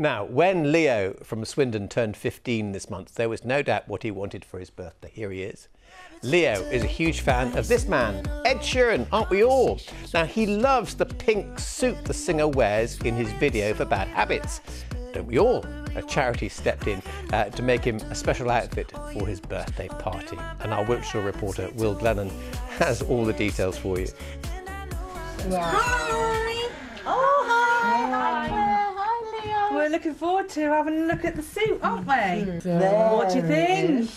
Now, when Leo from Swindon turned 15 this month, there was no doubt what he wanted for his birthday. Here he is. Leo is a huge fan of this man, Ed Sheeran, aren't we all? Now, he loves the pink suit the singer wears in his video for Bad Habits. Don't we all? A charity stepped in uh, to make him a special outfit for his birthday party. And our Wiltshire reporter, Will Glennon, has all the details for you. Hi. Oh, looking forward to having a look at the suit, aren't we? What do you think?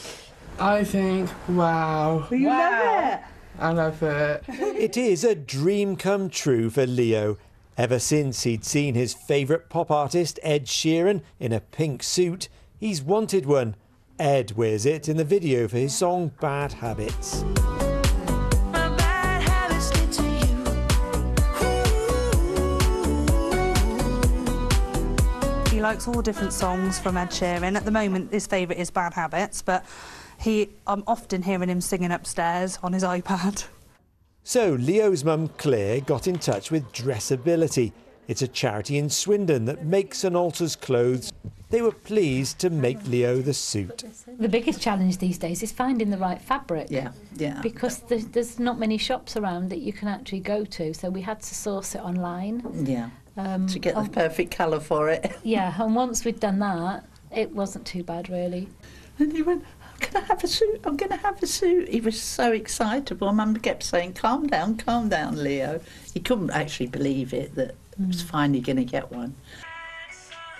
I think, wow. You love it. I love it. It is a dream come true for Leo. Ever since he'd seen his favourite pop artist, Ed Sheeran, in a pink suit, he's wanted one. Ed wears it in the video for his song Bad Habits. Likes all different songs from Ed Sheeran. At the moment, his favourite is Bad Habits, but he, I'm often hearing him singing upstairs on his iPad. So Leo's mum Claire got in touch with Dressability. It's a charity in Swindon that makes and alters clothes. They were pleased to make Leo the suit. The biggest challenge these days is finding the right fabric. Yeah, yeah. Because there's, there's not many shops around that you can actually go to, so we had to source it online. Yeah. Um, To get the perfect colour for it. yeah, and once we'd done that, it wasn't too bad really. And he went, I'm going to have a suit, I'm going to have a suit. He was so excitable. My mum kept saying, calm down, calm down, Leo. He couldn't actually believe it that he was finally going to get one.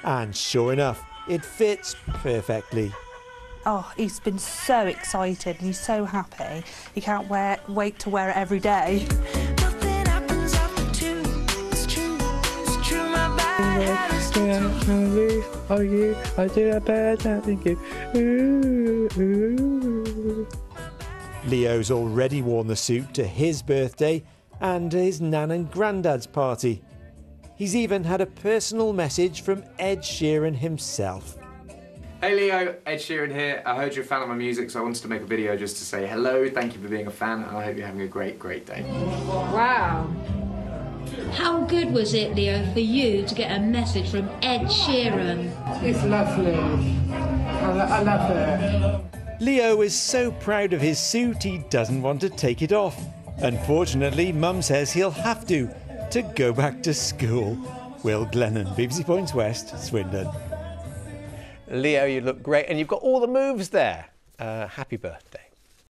And sure enough, it fits perfectly. Oh, he's been so excited and he's so happy. He can't wear, wait to wear it every day. Oh, you, I did a bad thank you. Ooh, ooh. Leo's already worn the suit to his birthday and to his nan and granddad's party. He's even had a personal message from Ed Sheeran himself. Hey Leo, Ed Sheeran here. I heard you're a fan of my music, so I wanted to make a video just to say hello, thank you for being a fan, and I hope you're having a great, great day. Wow. How good was it, Leo, for you to get a message from Ed Sheeran? It's lovely. I, I love it. Leo is so proud of his suit he doesn't want to take it off. Unfortunately, Mum says he'll have to to go back to school. Will Glennon, BBC Points West, Swindon. Leo, you look great, and you've got all the moves there. Uh, happy birthday.